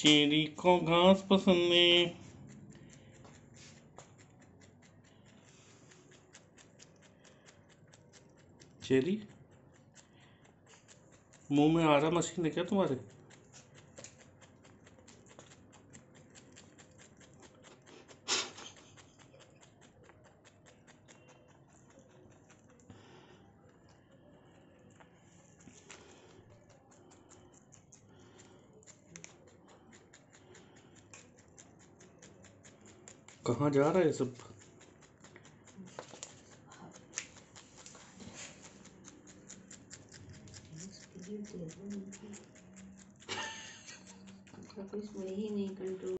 Cherry को घास पसंद है। चेरी? मुँह में आ रहा मशीन है क्या तुम्हारे? कहाँ जा रहा है सब? ही नहीं कंट्रोल